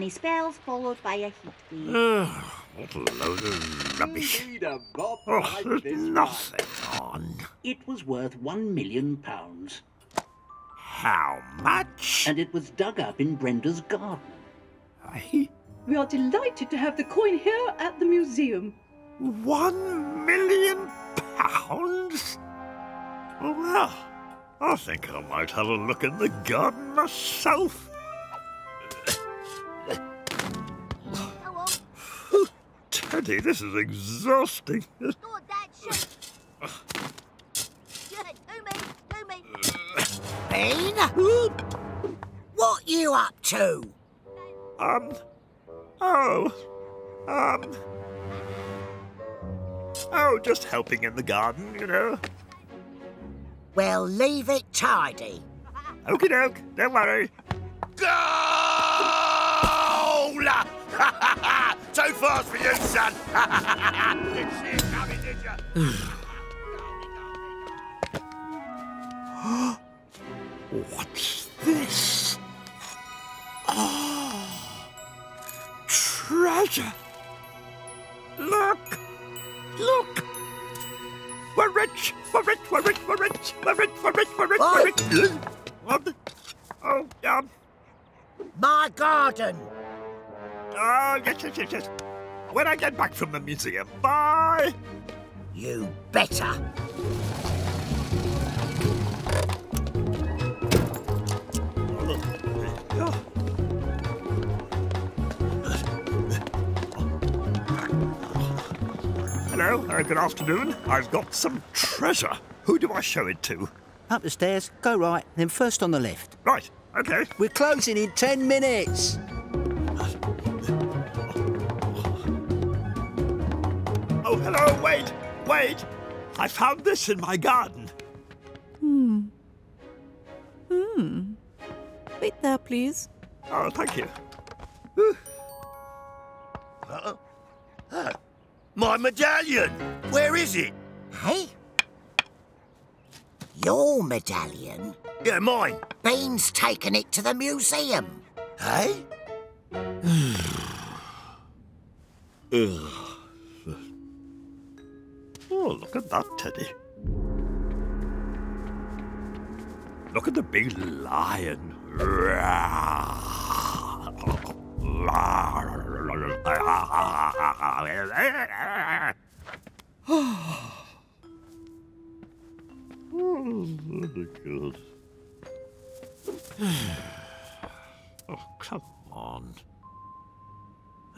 Sunny spells followed by a heat wave. What a load of rubbish. A mop Oh, like there's this nothing on. It was worth one million pounds, How much? and it was dug up in Brenda's garden. Eh? We are delighted to have the coin here at the museum. One million pounds? Well, I think I might have a look in the garden myself. Teddy, this is exhausting. Not that shit. Yeah, do me, do me. Bean? What you up to? Um. Oh. Um. Oh, just helping in the garden, you know. Well, leave it tidy. Okie doke, don't worry. Goal! Too fast for you, son. Didn't see it coming, did you? What's this? Oh, treasure! Look! Look! We're rich! We're rich! We're rich! We're rich! We're rich! We're rich! We're rich! We're rich! What? Oh, um, My garden. Oh, yes, yes, yes, yes. When I get back from the museum, bye! You better. Hello, uh, good afternoon. I've got some treasure. Who do I show it to? Up the stairs, go right, then first on the left. Right, okay. We're closing in ten minutes. Hello, wait, wait. I found this in my garden. Hmm. Hmm. Wait there, please. Oh, thank you. My medallion. Where is it? Hey? Your medallion? Yeah, mine. Bean's taken it to the museum. Hey? Oh, look at that, Teddy. Look at the big lion. Oh, very good. Oh, come on.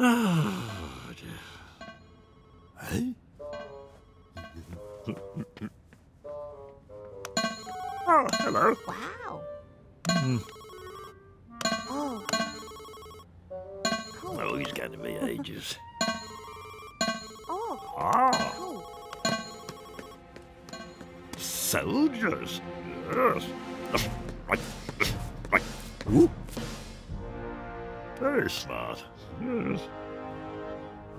Oh, dear. Hey? Oh, hello. Wow. Oh. Cool. Oh, he's going to be ages. Oh, Ah, cool. soldiers. Yes. Right, right. Whoop. Very smart. Yes.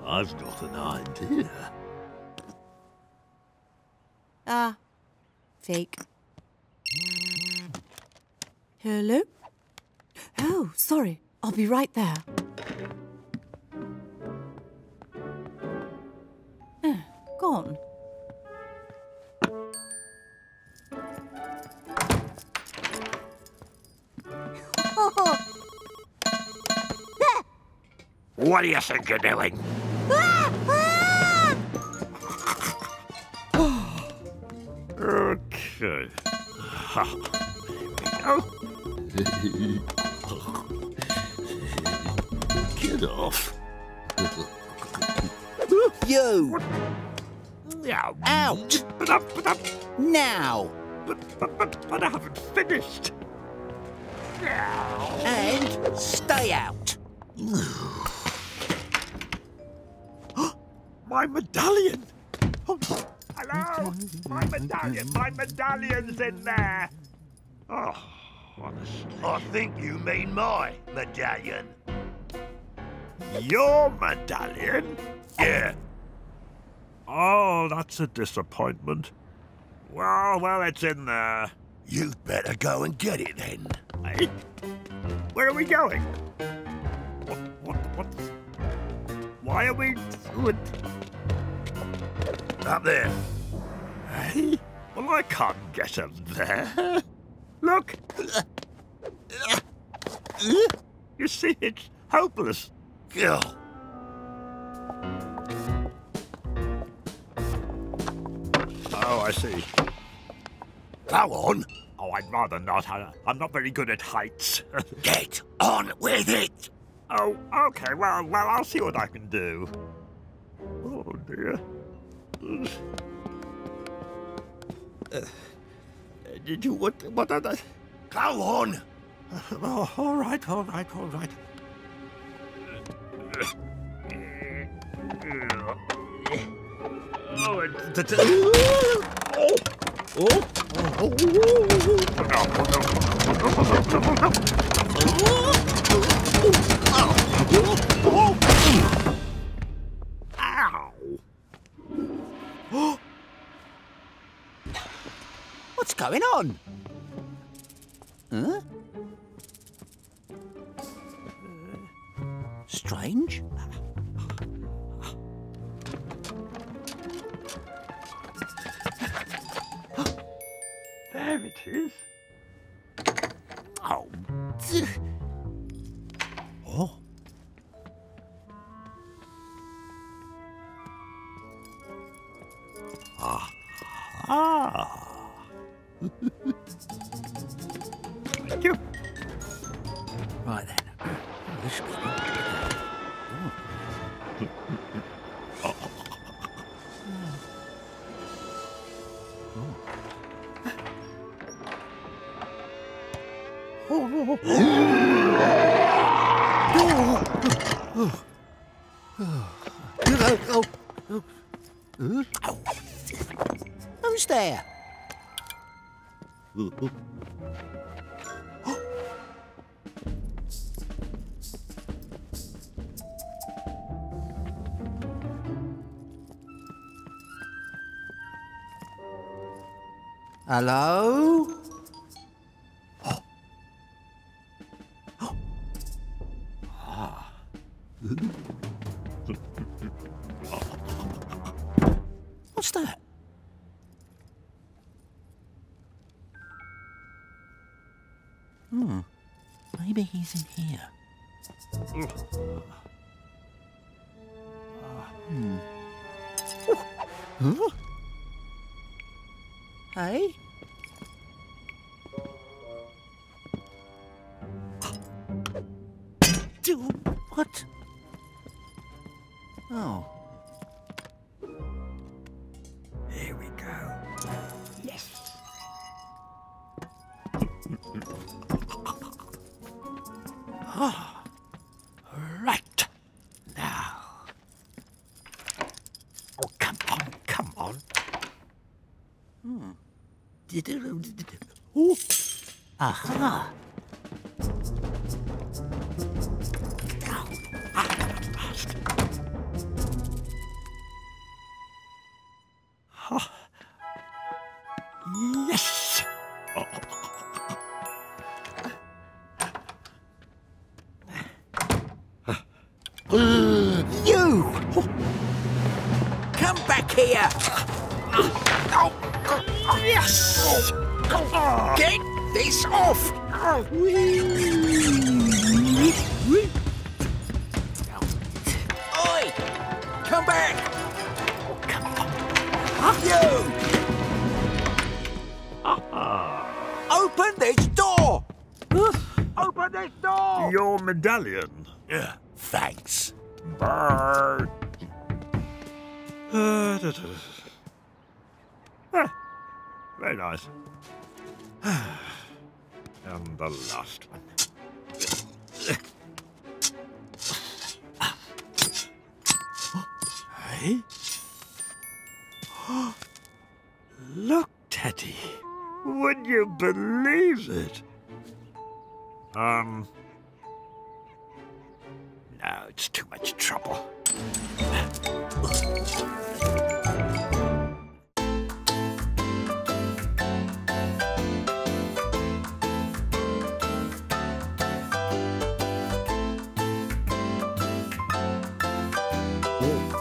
I've got an idea. Ah, fake. Hello? Oh, sorry. I'll be right there. Gone. What do you think you're doing? Okay. Ha, There we go. Get off. You! Yeah. Out! But, up, but, up, Now! but, but, but, but I haven't finished. And stay out! My medallion! Oh, hello! My medallion! My medallion's in there! Oh, honestly. I think you mean my medallion. Your medallion? Yeah. Oh, that's a disappointment. Well, well, it's in there. You'd better go and get it then. Hey, where are we going? What, what, what? Why are we... Up there. Hey? Well, I can't get him there. Look! You see, it's hopeless. Go. Oh, I see. Go on. Oh, I'd rather not. I, I'm not very good at heights. Get on with it. oh, okay. Well, well, I'll see what I can do. Oh dear. Uh, did you what? What are the? Go on. Oh, all right, all right, all right. Oh, it, it, oh, oh, oh, Ow! Going on? Huh? Strange. There it is. Oh. Oh. Ah. Ah. Thank you. Right then. This should be good. Who's there? Hello? Hmm. Maybe he's in here. Hmm. Huh? Hey? Do what? Oh. Hmm. Oh. Aha! Ah. Yes. Oh. You! Come back here! Yes. Ah. Get this off! Oi! Come back! Come on. You! Open this door! Open this door! Your medallion. Yeah, thanks. Bird. Uh, da, da, da. Very nice. and the last one. Hey? Look, Teddy. Would you believe it? Um. No, it's too much trouble. cool.